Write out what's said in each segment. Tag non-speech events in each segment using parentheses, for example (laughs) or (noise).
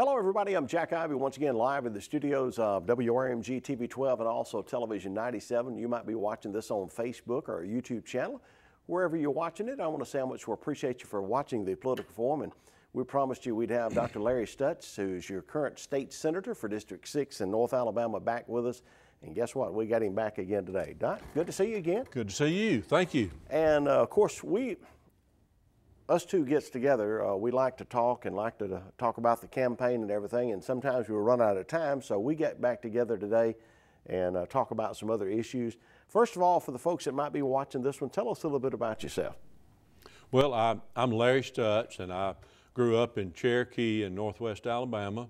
Hello, everybody. I'm Jack Ivy once again live in the studios of WRMG TV 12 and also Television 97. You might be watching this on Facebook or YouTube channel. Wherever you're watching it, I want to say how much we appreciate you for watching the political forum. And we promised you we'd have Dr. Larry Stutts, who's your current state senator for District 6 in North Alabama, back with us. And guess what? We got him back again today. Doc, good to see you again. Good to see you. Thank you. And uh, of course, we us two gets together, uh, we like to talk and like to talk about the campaign and everything, and sometimes we run out of time, so we get back together today and uh, talk about some other issues. First of all, for the folks that might be watching this one, tell us a little bit about yourself. Well, I'm, I'm Larry Stutts, and I grew up in Cherokee in northwest Alabama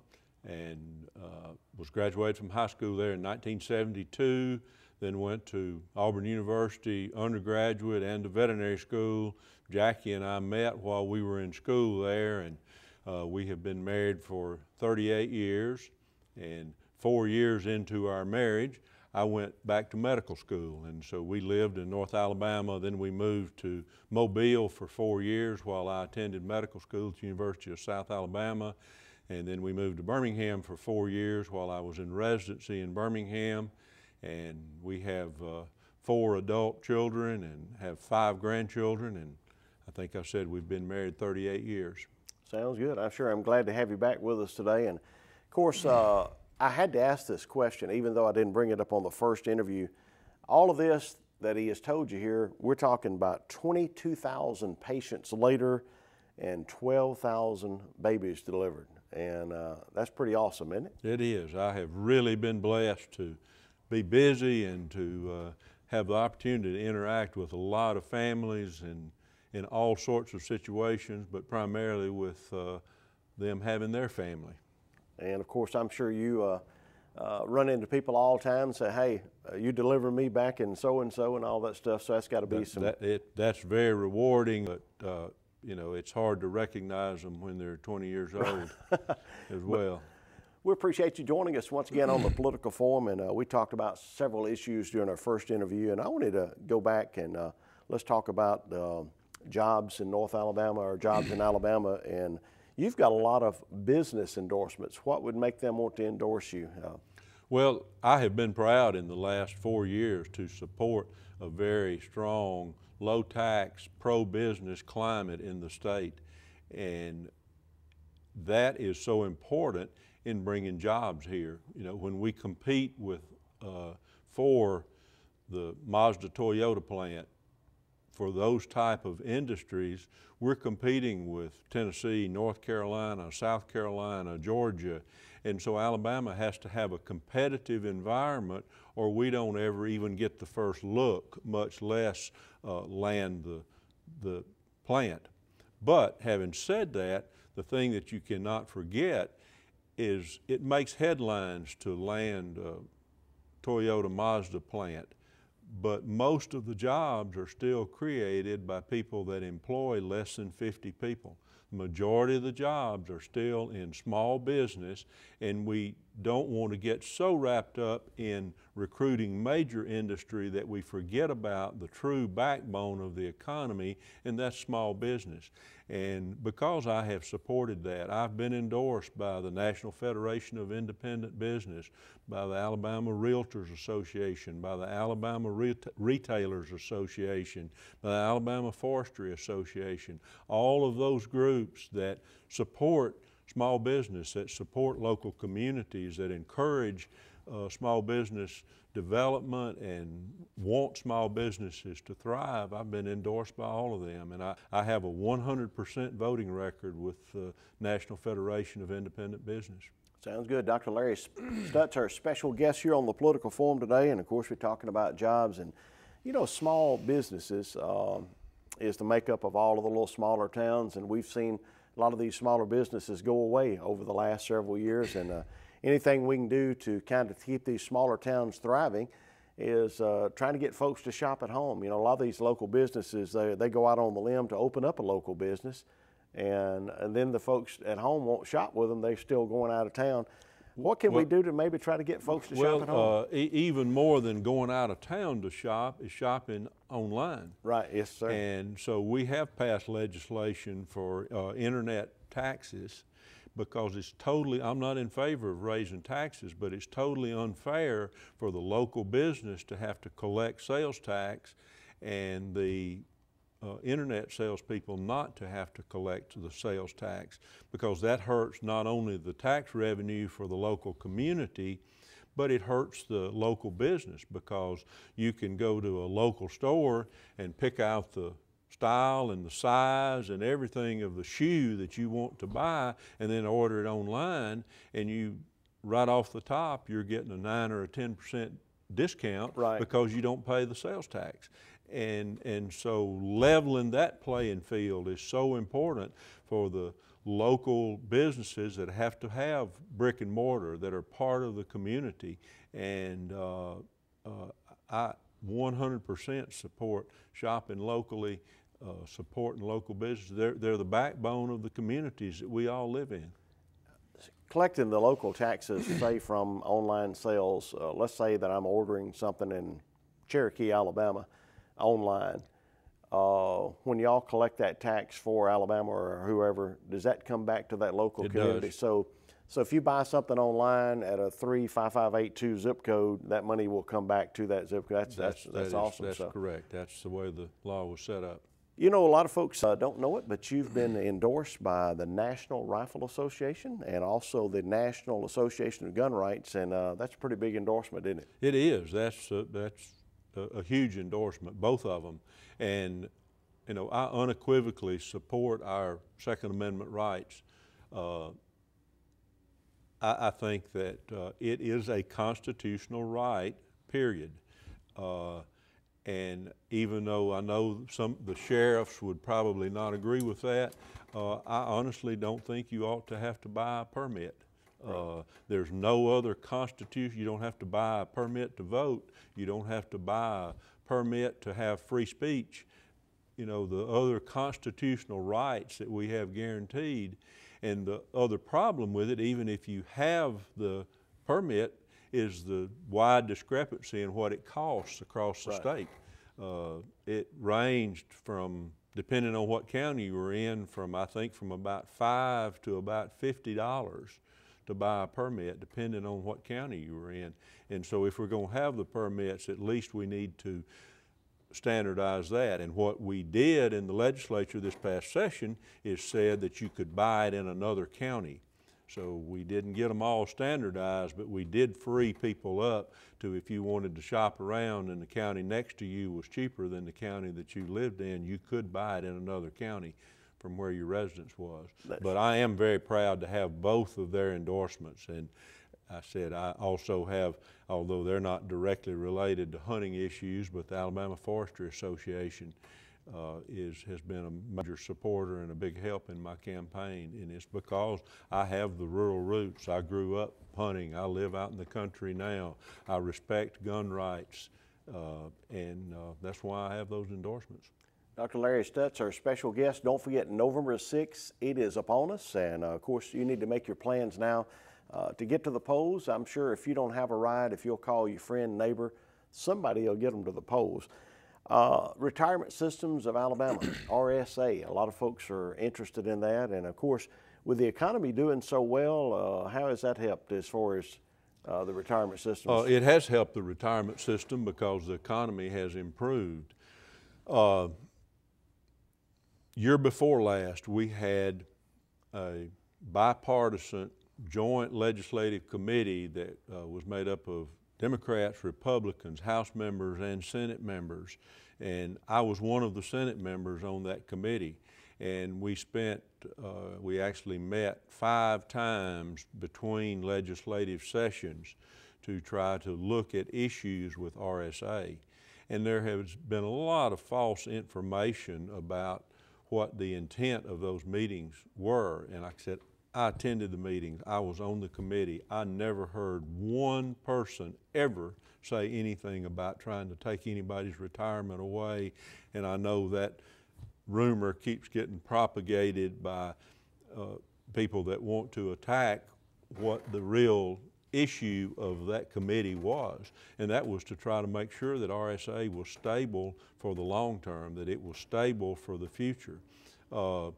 and uh, was graduated from high school there in 1972, then went to Auburn University undergraduate and to veterinary school, Jackie and I met while we were in school there, and uh, we have been married for 38 years. And four years into our marriage, I went back to medical school. And so we lived in North Alabama. Then we moved to Mobile for four years while I attended medical school at the University of South Alabama. And then we moved to Birmingham for four years while I was in residency in Birmingham. And we have uh, four adult children and have five grandchildren. And I think I said we've been married 38 years. Sounds good. I'm sure I'm glad to have you back with us today. And of course, uh, I had to ask this question, even though I didn't bring it up on the first interview. All of this that he has told you here, we're talking about 22,000 patients later and 12,000 babies delivered. And uh, that's pretty awesome, isn't it? It is. I have really been blessed to be busy and to uh, have the opportunity to interact with a lot of families and in all sorts of situations, but primarily with uh, them having their family. And of course, I'm sure you uh, uh, run into people all the time and say, hey, uh, you deliver me back in so and so and all that stuff. So that's got to be that, some. That, it, that's very rewarding, but uh, you know, it's hard to recognize them when they're 20 years old (laughs) as well. We appreciate you joining us once again on the (clears throat) Political Forum, and uh, we talked about several issues during our first interview. And I wanted to go back and let's talk about um, jobs in North Alabama or jobs in (clears throat) Alabama, and you've got a lot of business endorsements. What would make them want to endorse you? Uh, well, I have been proud in the last four years to support a very strong, low tax, pro business climate in the state. And that is so important in bringing jobs here. You know, when we compete with, uh, for the Mazda Toyota plant for those type of industries, we're competing with Tennessee, North Carolina, South Carolina, Georgia, and so Alabama has to have a competitive environment or we don't ever even get the first look, much less uh, land the, the plant. But having said that, the thing that you cannot forget is it makes headlines to land a Toyota Mazda plant but most of the jobs are still created by people that employ less than 50 people. The majority of the jobs are still in small business, and we don't want to get so wrapped up in recruiting major industry that we forget about the true backbone of the economy, and that's small business. And because I have supported that, I've been endorsed by the National Federation of Independent Business, by the Alabama Realtors Association, by the Alabama Retailers Association, by the Alabama Forestry Association, all of those groups that support small business, that support local communities, that encourage uh, small business development and want small businesses to thrive. I've been endorsed by all of them, and I, I have a 100% voting record with the National Federation of Independent Business. Sounds good. Dr. Larry Stutts, our special guest here on the Political Forum today, and of course, we're talking about jobs and, you know, small businesses um, is the makeup of all of the little smaller towns, and we've seen a lot of these smaller businesses go away over the last several years. And uh, anything we can do to kind of keep these smaller towns thriving is uh, trying to get folks to shop at home. You know, a lot of these local businesses, they, they go out on the limb to open up a local business. And, and then the folks at home won't shop with them. They're still going out of town. What can well, we do to maybe try to get folks to well, shop at home? Uh, e even more than going out of town to shop is shopping online. Right, yes, sir. And so we have passed legislation for uh, internet taxes because it's totally, I'm not in favor of raising taxes, but it's totally unfair for the local business to have to collect sales tax and the uh, internet salespeople not to have to collect the sales tax because that hurts not only the tax revenue for the local community, but it hurts the local business because you can go to a local store and pick out the style and the size and everything of the shoe that you want to buy and then order it online and you right off the top you're getting a 9 or a 10% discount Right. because you don't pay the sales tax. And, and so leveling that playing field is so important for the local businesses that have to have brick and mortar that are part of the community. And uh, uh, I 100% support shopping locally, uh, supporting local businesses. They're, they're the backbone of the communities that we all live in. collecting the local taxes, (coughs) say from online sales, uh, let's say that I'm ordering something in Cherokee, Alabama, online. Uh, when y'all collect that tax for Alabama or whoever, does that come back to that local It community? does. So, so if you buy something online at a three five five eight two zip code, that money will come back to that zip code. That's that's that's, that is- awesome. That's so. correct. That's the way the law was set up. You know, a lot of folks uh, don't know it, but you've been endorsed by the National Rifle Association and also the National Association of Gun Rights, and uh, that's a pretty big endorsement, isn't it? It is. That's a, that's a, a huge endorsement, both of them. And you know, I unequivocally support our Second Amendment rights. Uh, I, I think that uh, it is a constitutional right. Period. Uh, and even though I know some the sheriffs would probably not agree with that, uh, I honestly don't think you ought to have to buy a permit. Uh, there's no other constitution. You don't have to buy a permit to vote. You don't have to buy a permit to have free speech. You know, the other constitutional rights that we have guaranteed. And the other problem with it, even if you have the permit, is the wide discrepancy in what it costs across the Right. state. Uh, it ranged from, depending on what county you were in, from I think from about five to about fifty dollars to buy a permit, depending on what county you were in. And so, if we're going to have the permits, at least we need to standardize that. And what we did in the legislature this past session is said that you could buy it in another county. So we didn't get them all standardized, but we did free people up to if you wanted to shop around and the county next to you was cheaper than the county that you lived in, you could buy it in another county from where your residence was. That's- But I am very proud to have both of their endorsements. And I said I also have, although they're not directly related to hunting issues, but the Alabama Forestry Association uh, is, has been a major supporter and a big help in my campaign. And it's because I have the rural roots. I grew up hunting. I live out in the country now. I respect gun rights. Uh, and uh, that's why I have those endorsements. Dr. Larry Stutts, our special guest. Don't forget, November 6th, it is upon us. And uh, of course, you need to make your plans now uh, to get to the polls. I'm sure if you don't have a ride, if you'll call your friend, neighbor, somebody will get them to the polls. Uh, Retirement Systems of Alabama, (clears throat) RSA. A lot of folks are interested in that. And of course, with the economy doing so well, uh, how has that helped as far as uh, the retirement system? Uh, it has helped the retirement system because the economy has improved. Uh, year before last, we had a bipartisan joint legislative committee that uh, was made up of Democrats, Republicans, House members, and Senate members. And I was one of the Senate members on that committee. And we spent, uh, we actually met five times between legislative sessions to try to look at issues with RSA. And there has been a lot of false information about what the intent of those meetings were. And I said, I attended the meetings, I was on the committee. I never heard one person ever say anything about trying to take anybody's retirement away. And I know that rumor keeps getting propagated by uh, people that want to attack what the real issue of that committee was. And that was to try to make sure that RSA was stable for the long term, that it was stable for the future. Uh,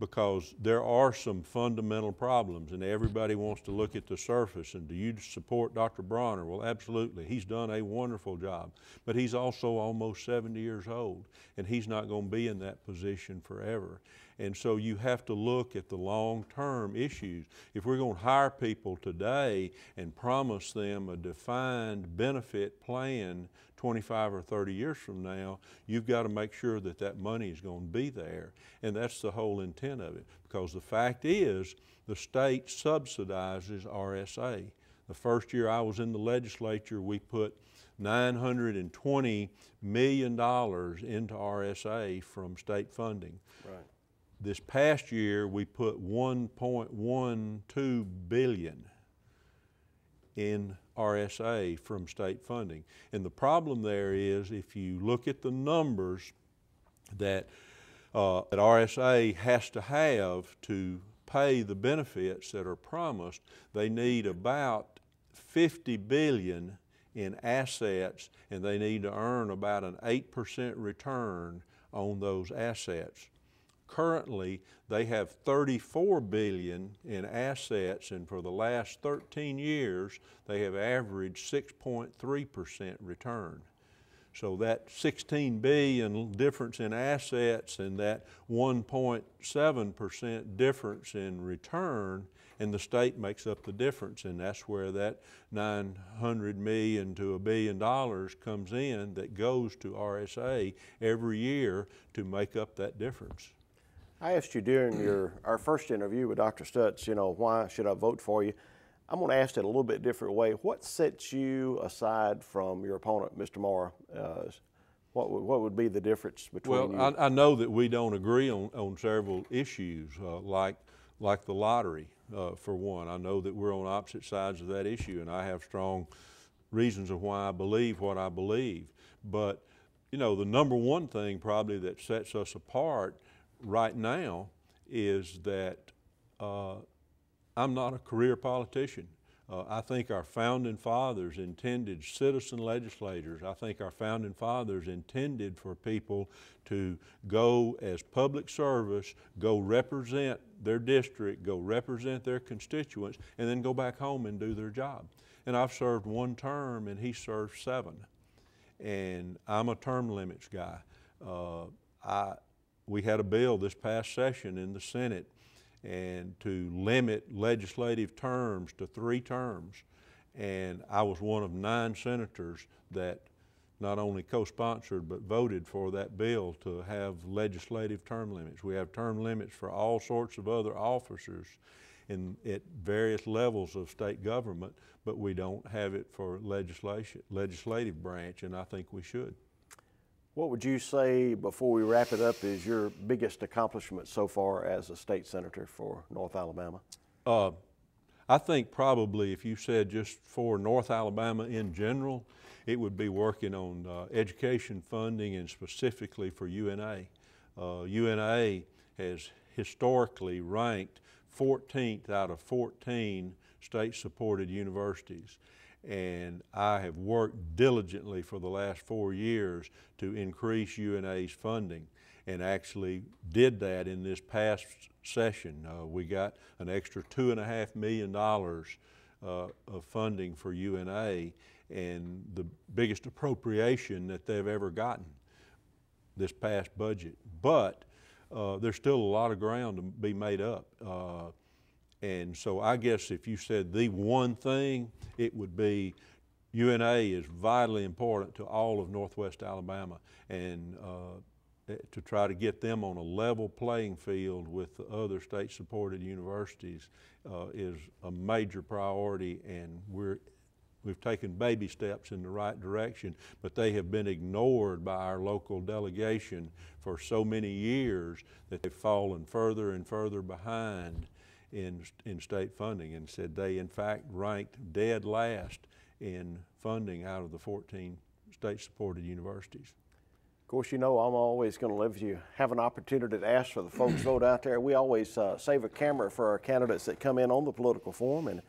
because there are some fundamental problems and everybody wants to look at the surface and do you support Dr. Bronner? Well, absolutely. He's done a wonderful job, but he's also almost 70 years old and he's not going to be in that position forever. And so you have to look at the long-term issues. If we're going to hire people today and promise them a defined benefit plan 25 or 30 years from now, you've got to make sure that that money is going to be there. And that's the whole intent of it. Because the fact is, the state subsidizes RSA. The first year I was in the legislature, we put $920 million into RSA from state funding. Right. This past year, we put 1.12 billion in RSA from state funding. And the problem there is if you look at the numbers that, uh, that RSA has to have to pay the benefits that are promised, they need about 50 billion in assets and they need to earn about an 8% return on those assets. Currently, they have 34 billion in assets, and for the last 13 years, they have averaged 6.3% return. So that 16 billion difference in assets and that 1.7% difference in return, and the state makes up the difference, and that's where that 900 million to a billion dollars comes in that goes to RSA every year to make up that difference. I asked you during your our first interview with Dr. Stutts, you know, why should I vote for you? I'm going to ask it a little bit different way. What sets you aside from your opponent, Mr. Morrow? Uh, what would, what would be the difference between well, you? I, I know that we don't agree on, on several issues, uh, like like the lottery, uh, for one. I know that we're on opposite sides of that issue, and I have strong reasons of why I believe what I believe. But you know, the number one thing probably that sets us apart right now is that uh, I'm not a career politician. Uh, I think our founding fathers intended citizen legislators. I think our founding fathers intended for people to go as public service, go represent their district, go represent their constituents, and then go back home and do their job. And I've served one term and he served seven. And I'm a term limits guy. Uh, I, we had a bill this past session in the Senate and to limit legislative terms to three terms. And I was one of nine senators that not only co-sponsored but voted for that bill to have legislative term limits. We have term limits for all sorts of other officers in, at various levels of state government, but we don't have it for legislation, legislative branch, and I think we should. What would you say before we wrap it up is your biggest accomplishment so far as a state senator for North Alabama? Uh, I think probably if you said just for North Alabama in general, it would be working on uh, education funding and specifically for UNA. Uh, UNA has historically ranked 14th out of 14 state supported universities and I have worked diligently for the last four years to increase UNA's funding and actually did that in this past session. Uh, we got an extra two and a half million dollars uh, of funding for UNA and the biggest appropriation that they've ever gotten this past budget. But uh, there's still a lot of ground to be made up. And so I guess if you said the one thing, it would be UNA is vitally important to all of Northwest Alabama. And uh, to try to get them on a level playing field with the other state supported universities uh, is a major priority and we're We've taken baby steps in the right direction, but they have been ignored by our local delegation for so many years that they've fallen further and further behind in, in state funding and said they in fact ranked dead last in funding out of the 14 state supported universities. Of course, you know I'm always going to let you have an opportunity to ask for the folks (clears throat) vote out there. We always uh, save a camera for our candidates that come in on the political forum and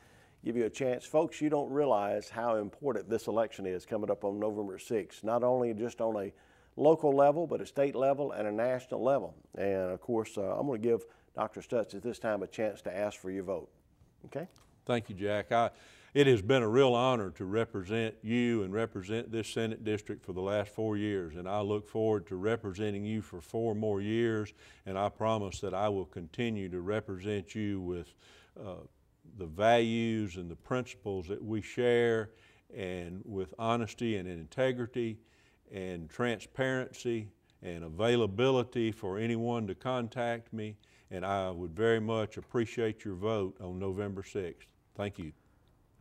give you a chance. Folks, you don't realize how important this election is coming up on November 6th, not only just on a local level, but a state level and a national level. And of course, uh, I'm going to give Dr. Stutts at this time a chance to ask for your vote. Okay? Thank you, Jack. I, it has been a real honor to represent you and represent this Senate district for the last four years, and I look forward to representing you for four more years, and I promise that I will continue to represent you with uh, the values and the principles that we share, and with honesty and integrity and transparency and availability for anyone to contact me, and I would very much appreciate your vote on November 6th. Thank you.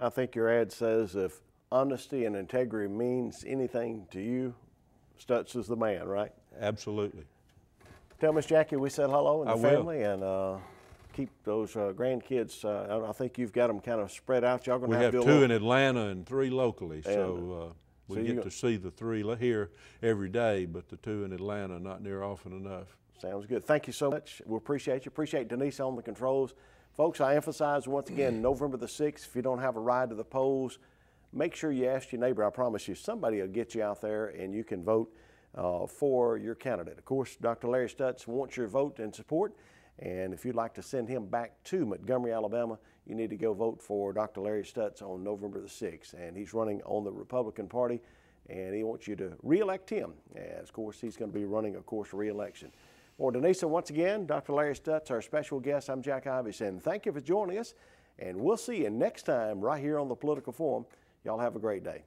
I think your ad says if honesty and integrity means anything to you, Stutts is the man, right? Absolutely. Tell Miss Jackie we said hello and the I will. family and uh, keep those uh, grandkids. Uh, I- think you've got them kind of spread out. Y'all gonna We have, have to do a two in Atlanta and three locally, so uh, so we you get to see the three here every day, but the two in Atlanta not near often enough. Sounds good. Thank you so much. We appreciate you. Appreciate Denise on the controls. Folks, I emphasize once again, November the 6th, if you don't have a ride to the polls, make sure you ask your neighbor. I promise you, somebody will get you out there and you can vote uh, for your candidate. Of course, Dr. Larry Stutts wants your vote and support. And if you'd like to send him back to Montgomery, Alabama, you need to go vote for Dr. Larry Stutts on November the 6th. And he's running on the Republican Party, and he wants you to reelect him. As, of course, he's going to be running, of course, reelection. For Denisa, once again, Dr. Larry Stutts, our special guest. I'm Jack saying thank you for joining us, and we'll see you next time right here on the Political Forum. Y'all have a great day.